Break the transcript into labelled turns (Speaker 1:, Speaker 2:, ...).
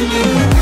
Speaker 1: to you